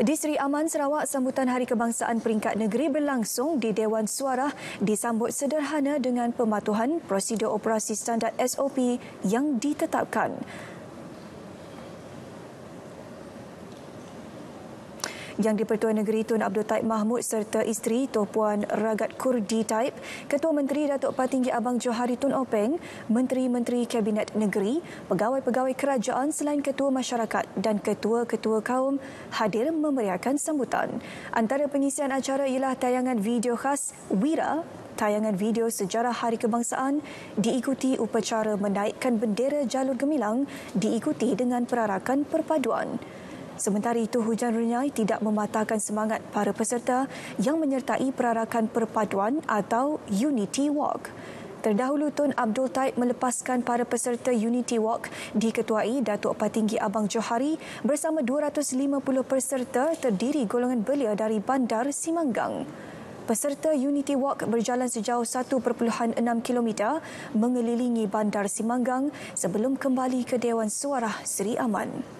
Di Seri Aman, Sarawak, sambutan Hari Kebangsaan Peringkat Negeri berlangsung di Dewan Suara disambut sederhana dengan pematuhan prosedur operasi standard SOP yang ditetapkan. Yang di-Pertuan Negeri Tun Abdul Taib Mahmud serta isteri Tuan Puan Ragat Kurdi Taib, Ketua Menteri Datuk Patinggi Abang Johari Tun Openg, Menteri-Menteri Kabinet Negeri, pegawai-pegawai kerajaan selain Ketua Masyarakat dan Ketua-Ketua Kaum hadir memeriahkan sambutan. Antara pengisian acara ialah tayangan video khas Wira tayangan video sejarah Hari Kebangsaan diikuti upacara menaikkan bendera jalur gemilang diikuti dengan perarakan perpaduan. Sementara itu, hujan renyai tidak mematahkan semangat para peserta yang menyertai perarakan perpaduan atau Unity Walk. Terdahulu Tun Abdul Taib melepaskan para peserta Unity Walk diketuai Datuk Patinggi Abang Johari bersama 250 peserta terdiri golongan belia dari Bandar Simanggang. Peserta Unity Walk berjalan sejauh 1.6 km mengelilingi Bandar Simanggang sebelum kembali ke Dewan Suara Seri Aman.